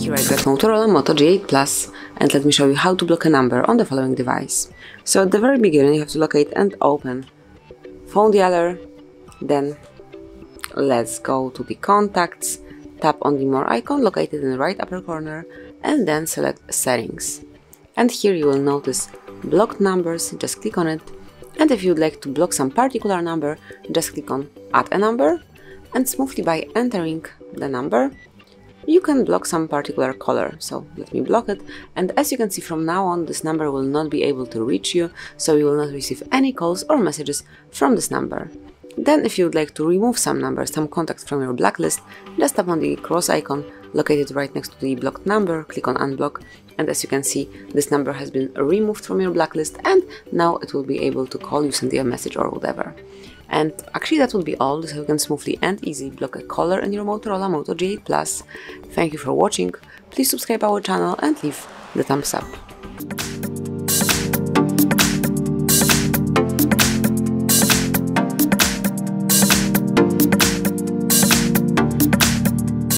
Here I got Motorola Moto G8 Plus and let me show you how to block a number on the following device. So at the very beginning you have to locate and open phone dialer, then let's go to the contacts, tap on the more icon located in the right upper corner and then select settings. And here you will notice blocked numbers, just click on it and if you'd like to block some particular number, just click on add a number and smoothly by entering the number, you can block some particular color. So let me block it. And as you can see from now on, this number will not be able to reach you. So you will not receive any calls or messages from this number. Then if you would like to remove some numbers, some contacts from your blacklist, just tap on the cross icon located right next to the blocked number, click on unblock and as you can see this number has been removed from your blacklist and now it will be able to call you, send you a message or whatever. And actually that will be all, so you can smoothly and easily block a caller in your Motorola Moto G8 Plus. Thank you for watching, please subscribe our channel and leave the thumbs up.